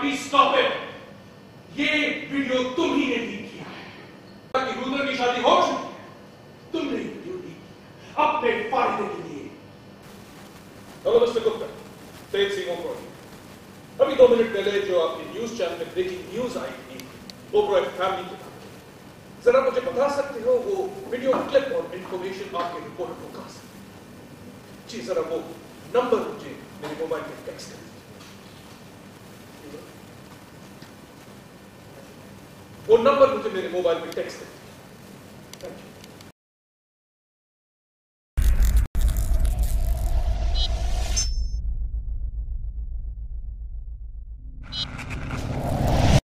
Please stop it ये video तुम ही ने लीक किया है। कि रुद्र की शादी हो चुकी है। तुमने वीडियो लीक किया। अपने फ़ायदे के लिए। Hello mister Gupta. तेज सिंह ओपरा अभी दो मिनट पहले जो आपकी न्यूज़ चैनल में ब्रेकिंग न्यूज़ आई थी ओपरा फैमिली के बारे में जरा मुझे बता सकते हो, वो वीडियो क्लिप और इंफॉर्मेशन आपके रिपोर्ट को कहाँ से जी, जरा वो नंबर मुझे मेरे मोबाइल पे टेक्स्ट कर वो नंबर मुझे मेरे मोबाइल पे टेक्स्ट कर थैंक यू